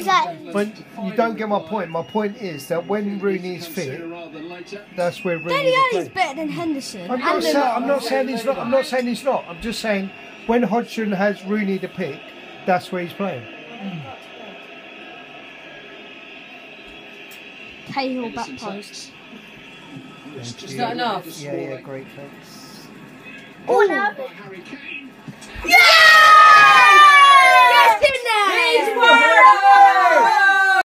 is that? But you don't get my point. My point is that when Rooney's fit, that's where Rooney Dele Alli's better than Henderson. I'm not, say, I'm not saying he's not. I'm not saying he's not. I'm just saying when Hodgson has Rooney to pick, that's where he's playing. Cahill back post. Is that enough? Yeah, yeah, great thanks. Oh no!